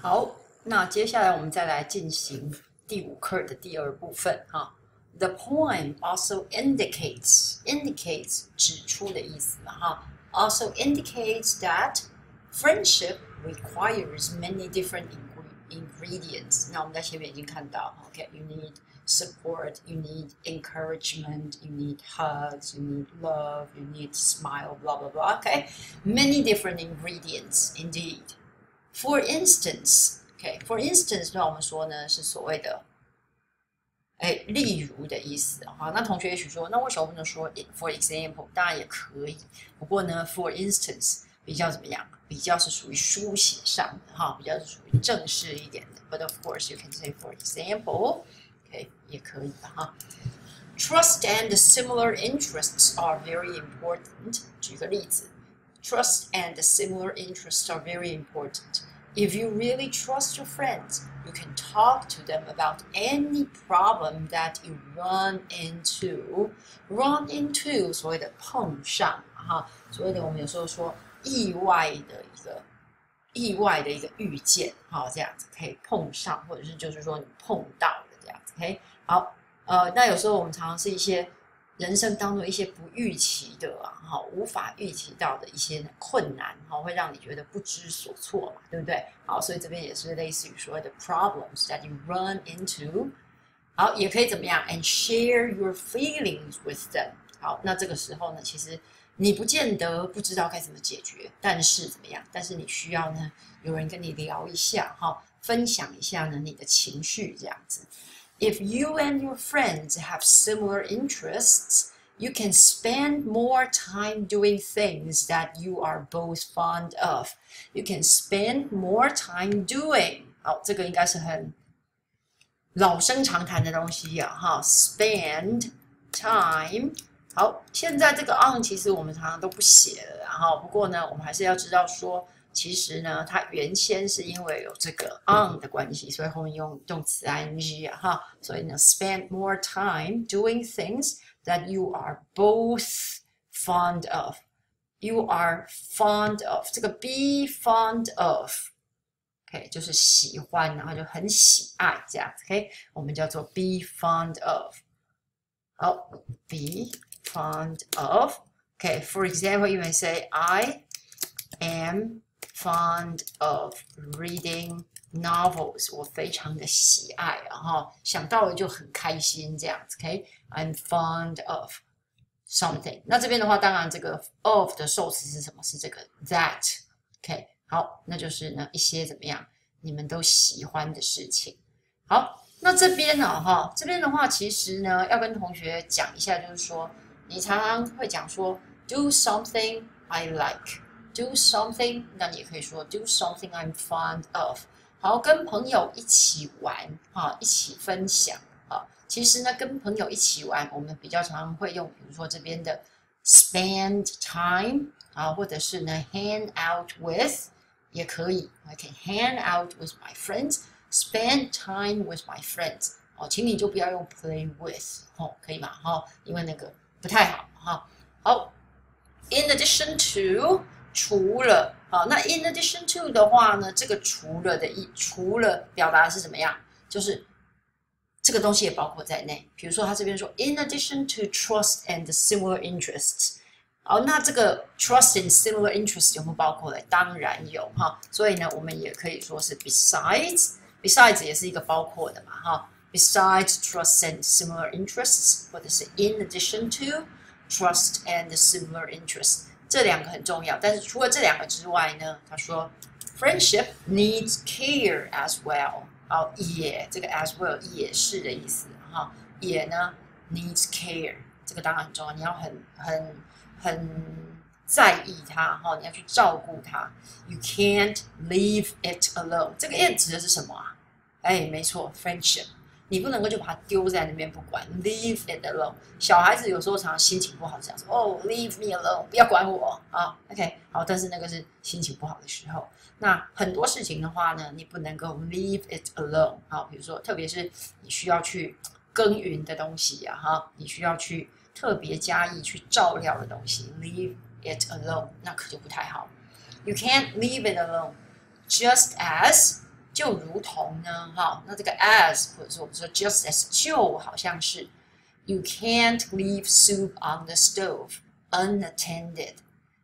好，那接下来我们再来进行第五课的第二部分哈。The poem also indicates indicates 指出的意思嘛哈。Also indicates that friendship requires many different ingredients。那我们在前面已经看到，OK，you need support, you need encouragement, you need hugs, you need love, you need smile, blah blah blah. Okay, many different ingredients indeed. For instance, OK, for instance，那我们说呢是所谓的，哎，例如的意思哈。那同学也许说，那为什么不能说 for example？当然也可以，不过呢，for instance 比较怎么样？比较是属于书写上的哈，比较是属于正式一点的。But of course, you can say for example, OK，也可以的哈。Trust and similar interests are very important。举个例子。 Trust and similar interests are very important. If you really trust your friends, you can talk to them about any problem that you run into. Run into 所谓的碰上哈，所谓的我们有时候说意外的一个意外的一个遇见，哈，这样子可以碰上，或者是就是说你碰到的这样子，OK。好，呃，那有时候我们常常是一些。 人生当中一些不预期的啊，哈，无法预期到的一些困难，哈，会让你觉得不知所措嘛，对不对？好，所以这边也是类似于所谓的 problems that you run into。好，也可以怎么样？And share your feelings with them。好，那这个时候呢，其实你不见得不知道该怎么解决，但是怎么样？但是你需要呢，有人跟你聊一下，哈，分享一下呢你的情绪，这样子。If you and your friends have similar interests, you can spend more time doing things that you are both fond of. You can spend more time doing. 好，这个应该是很老生常谈的东西呀，哈。Spend time。好，现在这个 on 其实我们常常都不写了，然后不过呢，我们还是要知道说。 其实呢，它原先是因为有这个 on 的关系，所以后面用动词 ing 啊哈，所以呢，spend more time doing things that you are both fond of. You are fond of 这个 be fond of，OK 就是喜欢，然后就很喜爱这样子，OK 我们叫做 be fond of。好，be fond of。Okay, for example, you may say, I am fond of reading novels，我非常的喜爱，然后想到了就很开心这样子。OK，I'm fond of something。那这边的话，当然这个 of 的受词是什么？是这个 that。OK，好，那就是呢一些怎么样你们都喜欢的事情。好，那这边呢哈，这边的话其实呢要跟同学讲一下，就是说你常常会讲说 do something I like。Do something，那你也可以说 do something I'm fond of。好，跟朋友一起玩，哈，一起分享，啊，其实呢，跟朋友一起玩，我们比较常会用，比如说这边的 spend time，啊，或者是呢 hang out with，也可以，I can hang out with my friends，spend time with my friends，哦，请你就不要用 play with，哦，可以吗？哈，因为那个不太好，哈。好，in addition to。除了好，那 in addition to 的话呢，这个除了的意，除了表达是怎么样？就是这个东西也包括在内。比如说他这边说 in addition to trust and similar interests，好，那这个 trust and similar interests 有没有包括嘞？当然有哈。所以呢，我们也可以说是 besides，besides 也是一个包括的嘛哈。Besides trust and similar interests，或者是 in addition to trust and similar interests。 这两个很重要，但是除了这两个之外呢，他说，friendship needs care as well。好，也这个 as well 也是的意思哈，也呢 needs care，这个当然很重要，你要很很很在意它哈，你要去照顾它。You can't leave it alone。这个 it 指的是什么啊？哎，没错，friendship。你不能够就把它丢在那边不管，leave it alone。小孩子有时候常常心情不好，这样说：“哦，leave me alone，不要管我啊。” OK，好，但是那个是心情不好的时候。那很多事情的话呢，你不能够 leave it alone。好，比如说，特别是你需要去耕耘的东西呀，哈，你需要去特别加以去照料的东西，leave it alone，那可就不太好。You can't leave it alone，just as 就如同呢，哈，那这个 as 或者说我们说 just as 就好像是 you can't leave soup on the stove unattended。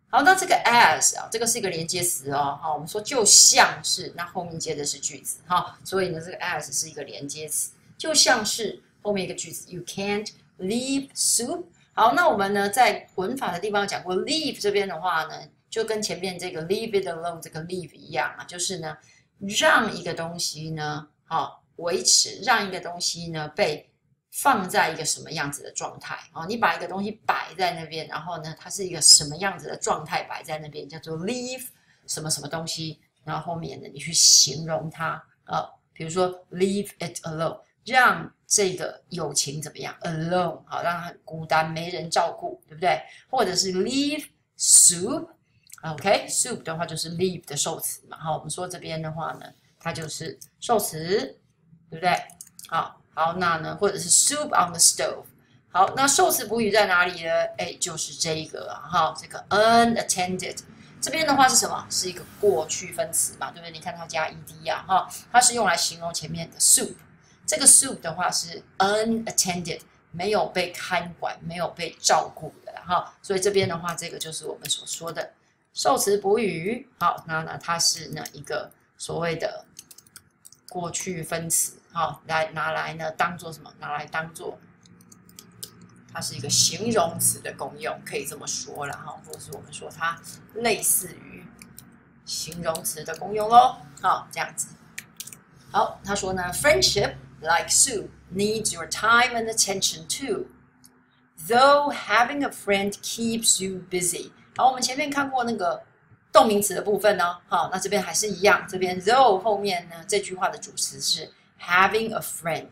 好，那这个 as 啊，这个是一个连接词哦，好，我们说就像是，那后面接的是句子，哈，所以呢，这个 as 是一个连接词，就像是后面一个句子，you can't leave soup。好，那我们呢，在文法的地方讲过，leave 这边的话呢，就跟前面这个 leave it alone 这个 leave 一样啊，就是呢，让一个东西呢，好维持，让一个东西呢被放在一个什么样子的状态啊？你把一个东西摆在那边，然后呢，它是一个什么样子的状态摆在那边，叫做 leave 什么什么东西，然后后面呢，你去形容它啊，比如说 leave it alone。让这个友情怎么样？Alone，好，让他很孤单，没人照顾，对不对？或者是 leave soo OK，soup 的话就是 leave 的受词嘛。好，我们说这边的话呢，它就是受词，对不对？好，好，那呢，或者是 soup on the stove。好，那受词补语在哪里呢？哎，就是这个哈，这个 unattended。这边的话是什么？是一个过去分词嘛，对不对？你看它加 ed 呀，哈，它是用来形容前面的 soup。这个 soup 的话是 unattended，没有被看管，没有被照顾的哈，所以这边的话，这个就是我们所说的受词补语。好，那呢，它是呢一个所谓的过去分词，好，来拿来呢当做什么？拿来当做它是一个形容词的功用，可以这么说了哈，或是我们说它类似于形容词的功用喽。好，这样子。好，他说呢，friendship。like Sue, needs your time and attention too. Though having a friend keeps you busy。好，我们前面看过那个动名词的部分呢，好，那这边还是一样，这边 though 后面呢这句话的主词是 having a friend，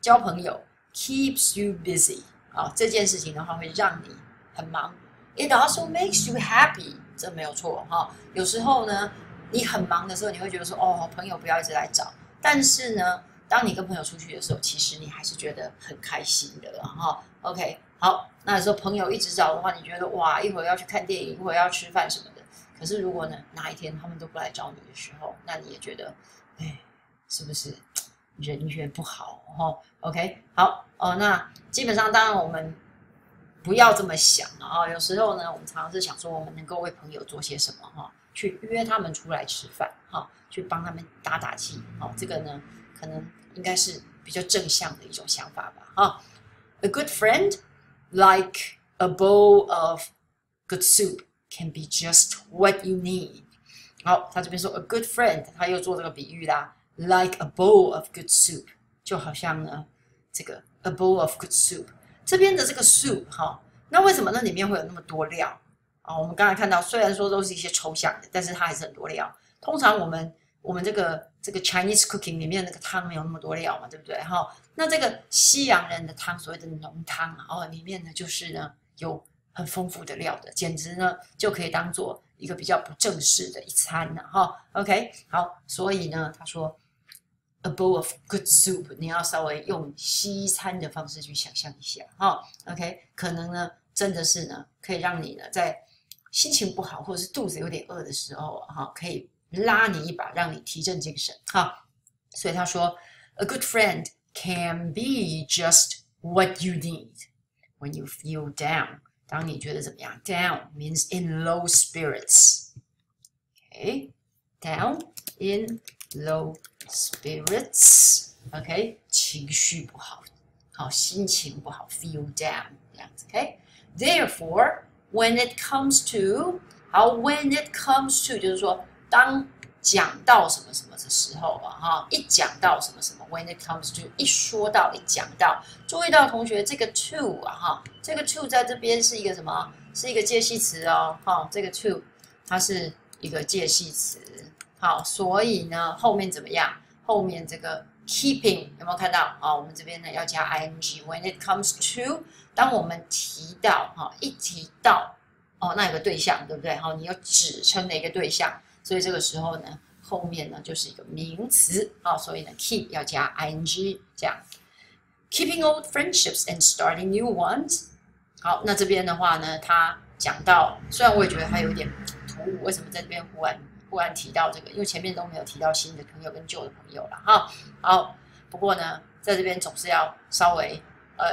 交朋友 keeps you busy。啊，这件事情的话会让你很忙。It also makes you happy，这没有错哈。有时候呢，你很忙的时候，你会觉得说，哦，朋友不要一直来找。但是呢，当你跟朋友出去的时候，其实你还是觉得很开心的哈。OK，好，那有时候朋友一直找的话，你觉得哇，一会儿要去看电影，一会儿要吃饭什么的。可是如果呢，哪一天他们都不来找你的时候，那你也觉得，哎，是不是人缘不好哈？OK，好哦，那基本上当然我们不要这么想啊。有时候呢，我们常常是想说，我们能够为朋友做些什么哈？去约他们出来吃饭哈，去帮他们打打气哦。这个呢，可能。应该是比较正向的一种想法吧，哈。A good friend, like a bowl of good soup, can be just what you need。好，他这边说 a good friend，他又做这个比喻啦，like a bowl of good soup，就好像呢，这个 a bowl of good soup，这边的这个 soup，哈，那为什么那里面会有那么多料啊？我们刚才看到，虽然说都是一些抽象的，但是它还是很多料。通常我们我们这个这个 Chinese cooking 里面那个汤没有那么多料嘛，对不对？哈，那这个西洋人的汤，所谓的浓汤啊，哦，里面呢就是呢有很丰富的料的，简直呢就可以当做一个比较不正式的一餐了，哈。OK，好，所以呢，他说 a bowl of good soup，你要稍微用西餐的方式去想象一下，哈。OK，可能呢真的是呢可以让你呢在心情不好或者是肚子有点饿的时候，哈，可以。拉你一把，让你提振精神。哈，所以他说，A good friend can be just what you need when you feel down。当你觉得怎么样？Down means in low spirits。OK，down in low spirits。OK，情绪不好，好心情不好，feel down 这样子。OK，Therefore, when it comes to，好，when it comes to 就是说。 当讲到什么什么的时候啊，哈，一讲到什么什么，when it comes to，一说到，一讲到，注意到同学这个 to 啊，哈，这个 to 在这边是一个什么？是一个介系词哦，哈，这个 to 它是一个介系词，好，所以呢，后面怎么样？后面这个 keeping 有没有看到啊？我们这边呢要加 ing，when it comes to，当我们提到哈，一提到哦，那有个对象，对不对？好，你有指称的一个对象。所以这个时候呢，后面呢就是一个名词啊，所以呢，keep 要加 ing 这样。Keeping old friendships and starting new ones。好，那这边的话呢，他讲到，虽然我也觉得他有点突兀，为什么在这边忽然忽然提到这个，因为前面都没有提到新的朋友跟旧的朋友了哈。好，不过呢，在这边总是要稍微呃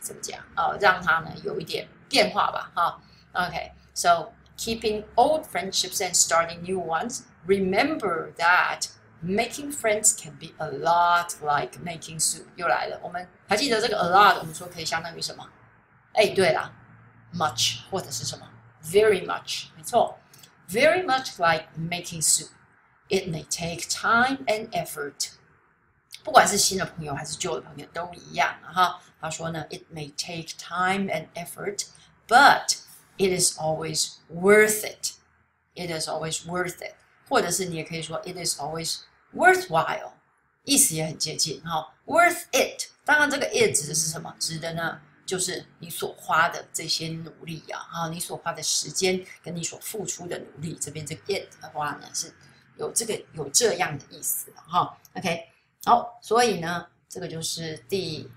怎么讲啊，让它呢有一点变化吧哈。OK，so keeping old friendships and starting new ones. Remember that making friends can be a lot like making soup。又来了，我们还记得这个 a lot，我们说可以相当于什么？哎，对了，much 或者是什么？Very much，没错，very much like making soup。It may take time and effort。不管是新的朋友还是旧的朋友都一样哈。他说呢，It may take time and effort，but it is always worth it. It is always worth it. 或者是你也可以说 it is always worthwhile，意思也很接近哈。worth it，当然这个 it 指的是什么？指的呢就是你所花的这些努力呀，哈，你所花的时间跟你所付出的努力。这边这个 it 的话呢是有这个有这样的意思哈。OK，好，所以呢这个就是第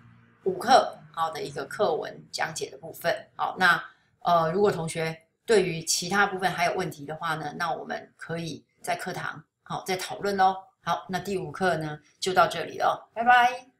五课好的一个课文讲解的部分。好，那呃如果同学对于其他部分还有问题的话呢，那我们可以。在课堂，好，再讨论喽。好，那第五课呢，就到这里了，拜拜。